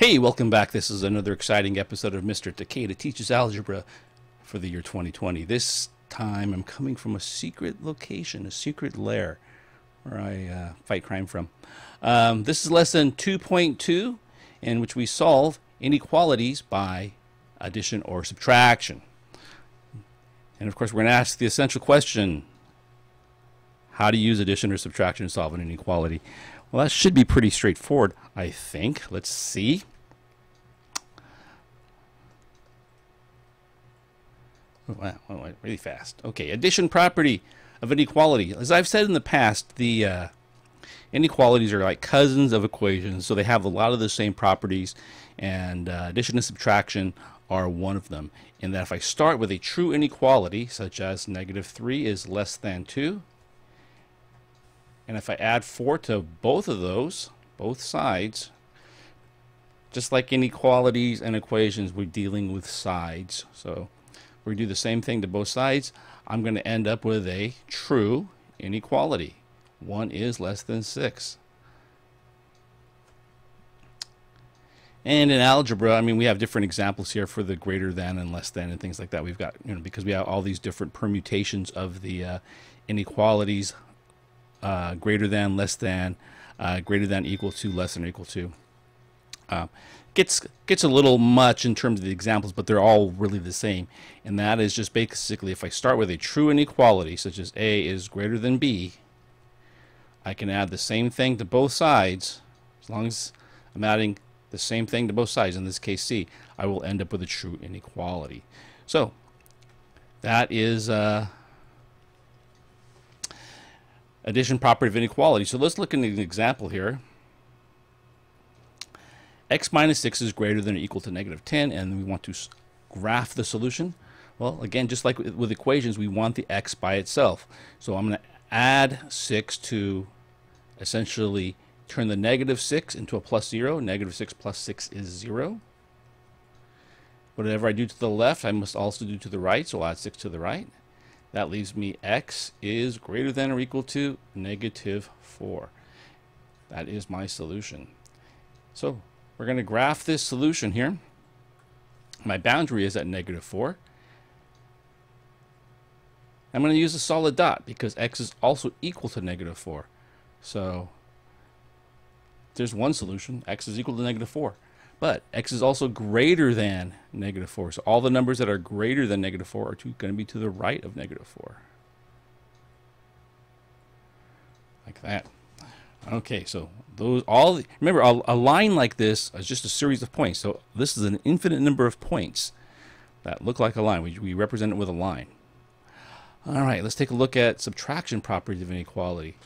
Hey, welcome back. This is another exciting episode of Mr. Takeda Teaches Algebra for the year 2020. This time I'm coming from a secret location, a secret lair where I uh, fight crime from. Um, this is lesson 2.2 in which we solve inequalities by addition or subtraction. And of course, we're going to ask the essential question how to use addition or subtraction to solve an inequality. Well, that should be pretty straightforward, I think. Let's see. Wow, really fast. Okay, addition property of inequality. As I've said in the past, the uh, inequalities are like cousins of equations, so they have a lot of the same properties, and uh, addition and subtraction are one of them. In that if I start with a true inequality, such as negative 3 is less than 2, and if I add 4 to both of those, both sides, just like inequalities and equations, we're dealing with sides. So we do the same thing to both sides. I'm going to end up with a true inequality. 1 is less than 6. And in algebra, I mean, we have different examples here for the greater than and less than and things like that. We've got, you know, because we have all these different permutations of the uh, inequalities uh, greater than, less than, uh, greater than, equal to, less than, equal to. Uh, gets gets a little much in terms of the examples, but they're all really the same. And that is just basically if I start with a true inequality, such as A is greater than B, I can add the same thing to both sides, as long as I'm adding the same thing to both sides, in this case C, I will end up with a true inequality. So that is uh, addition property of inequality. So let's look at an example here. x minus 6 is greater than or equal to negative 10, and we want to graph the solution. Well, again, just like with equations, we want the x by itself. So I'm going to add 6 to essentially turn the negative 6 into a plus 0. Negative 6 plus 6 is 0. Whatever I do to the left, I must also do to the right, so I'll add 6 to the right. That leaves me x is greater than or equal to negative 4. That is my solution. So we're going to graph this solution here. My boundary is at negative 4. I'm going to use a solid dot because x is also equal to negative 4. So there's one solution. x is equal to negative 4. But x is also greater than negative 4. So all the numbers that are greater than negative 4 are going to be to the right of negative 4. Like that. Okay, so those all remember a, a, line like this is just a series of points. So this is an infinite number of points that look like a line. We, we represent it with a line. All right, let's take a look at subtraction properties of inequality.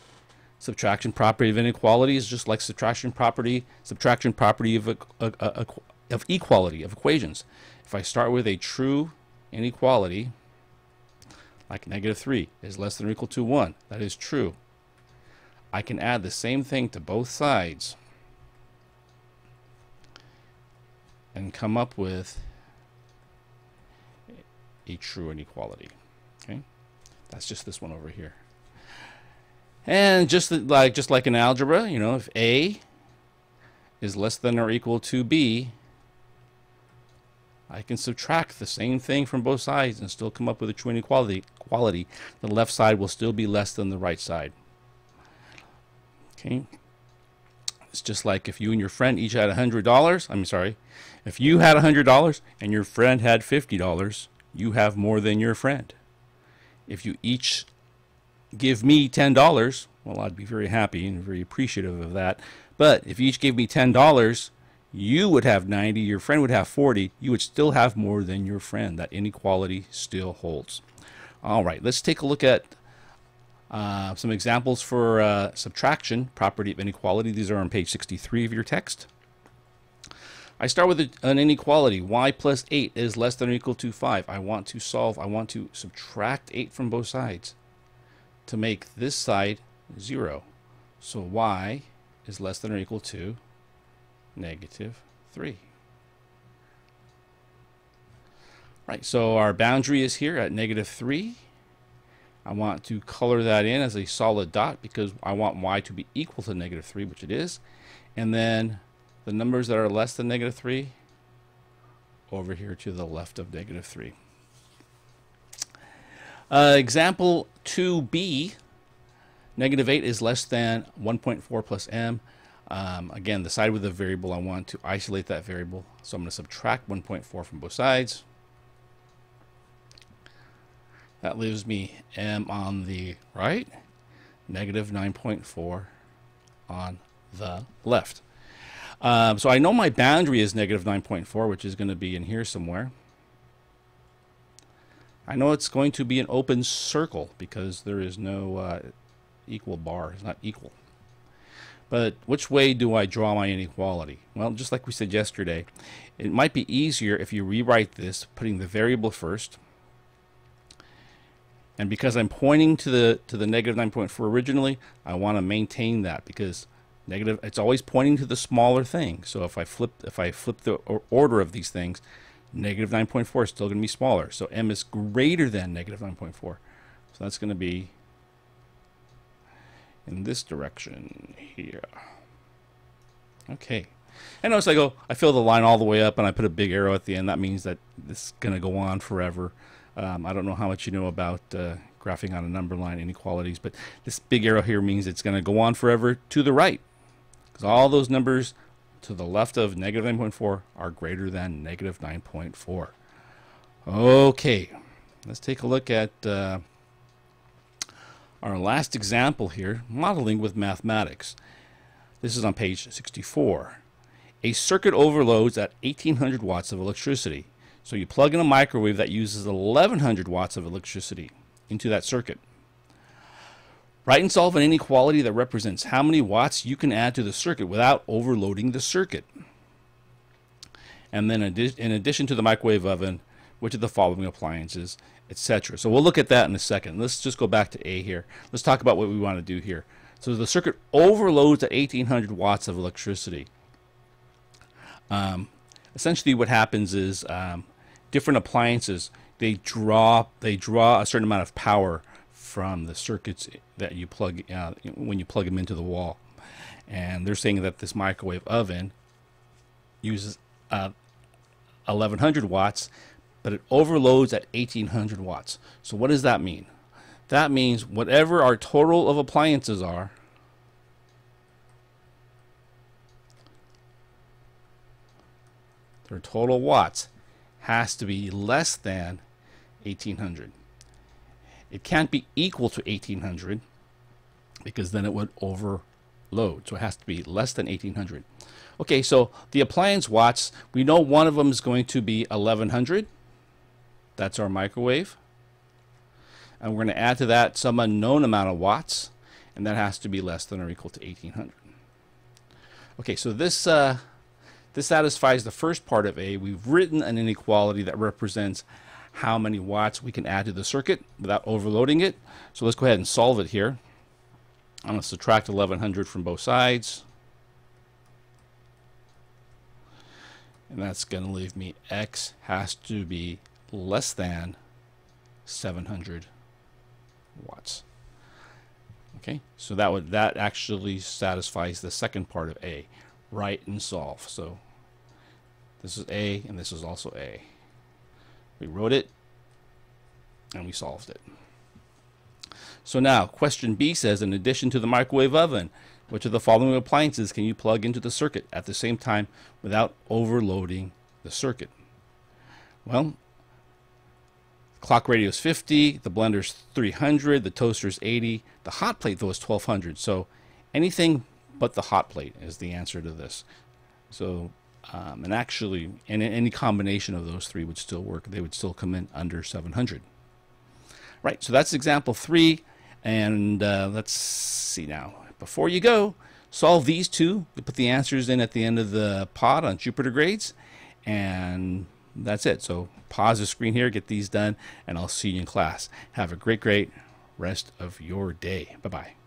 Subtraction property of inequality is just like subtraction property, subtraction property of, a, a, a, of equality, of equations. If I start with a true inequality, like negative 3 is less than or equal to 1, that is true. I can add the same thing to both sides and come up with a true inequality. Okay, That's just this one over here. And just like just like in algebra, you know, if A is less than or equal to B, I can subtract the same thing from both sides and still come up with a true inequality. Quality. The left side will still be less than the right side. Okay. It's just like if you and your friend each had $100. I'm sorry. If you had $100 and your friend had $50, you have more than your friend. If you each give me $10, well, I'd be very happy and very appreciative of that. But if you each gave me $10, you would have 90, your friend would have 40, you would still have more than your friend. That inequality still holds. All right, let's take a look at uh, some examples for uh, subtraction, property of inequality. These are on page 63 of your text. I start with an inequality. y plus 8 is less than or equal to 5. I want to solve, I want to subtract 8 from both sides to make this side 0. So y is less than or equal to negative 3. Right, so our boundary is here at negative 3. I want to color that in as a solid dot because I want y to be equal to negative 3, which it is. And then the numbers that are less than negative 3 over here to the left of negative 3. Uh, example 2b, negative 8 is less than 1.4 plus m. Um, again, the side with the variable, I want to isolate that variable. So I'm going to subtract 1.4 from both sides. That leaves me m on the right, negative 9.4 on the left. Um, so I know my boundary is negative 9.4, which is going to be in here somewhere. I know it's going to be an open circle because there is no uh, equal bar. It's not equal. But which way do I draw my inequality? Well, just like we said yesterday, it might be easier if you rewrite this, putting the variable first. And because I'm pointing to the to the negative 9.4 originally, I want to maintain that because negative it's always pointing to the smaller thing. So if I flip if I flip the order of these things, negative 9.4 is still going to be smaller. So m is greater than negative 9.4. So that's going to be in this direction here. Okay. And notice I go, I fill the line all the way up and I put a big arrow at the end. That means that this is going to go on forever. Um, I don't know how much you know about uh, graphing on a number line inequalities, but this big arrow here means it's going to go on forever to the right. Because all those numbers to the left of negative 9.4 are greater than negative 9.4. Okay, let's take a look at uh, our last example here, modeling with mathematics. This is on page 64. A circuit overloads at 1800 watts of electricity. So you plug in a microwave that uses 1100 watts of electricity into that circuit. Write and solve an inequality that represents how many watts you can add to the circuit without overloading the circuit. And then in addition to the microwave oven, which of the following appliances, etc. So we'll look at that in a second. Let's just go back to A here. Let's talk about what we want to do here. So the circuit overloads at 1800 watts of electricity. Um, essentially what happens is um, different appliances, they draw, they draw a certain amount of power from the circuits that you plug uh, when you plug them into the wall. And they're saying that this microwave oven uses uh, 1100 watts, but it overloads at 1800 watts. So what does that mean? That means whatever our total of appliances are, their total watts has to be less than 1800. It can't be equal to 1800 because then it would overload. So it has to be less than 1800. Okay, so the appliance watts, we know one of them is going to be 1100. That's our microwave. And we're going to add to that some unknown amount of watts, and that has to be less than or equal to 1800. Okay, so this, uh, this satisfies the first part of A. We've written an inequality that represents how many watts we can add to the circuit without overloading it. So let's go ahead and solve it here. I'm going to subtract 1100 from both sides. And that's going to leave me x has to be less than 700 watts. Okay, so that would that actually satisfies the second part of A, write and solve. So this is A and this is also A. We wrote it and we solved it. So now, question B says, in addition to the microwave oven, which of the following appliances can you plug into the circuit at the same time without overloading the circuit? Well, clock radio is 50, the blender's 300, the toaster's 80, the hot plate though is 1200. So anything but the hot plate is the answer to this. So um, and actually, and any combination of those three would still work. They would still come in under 700. Right, so that's example three. And uh, let's see now. Before you go, solve these two. You put the answers in at the end of the pod on Jupiter Grades. And that's it. So pause the screen here, get these done, and I'll see you in class. Have a great, great rest of your day. Bye-bye.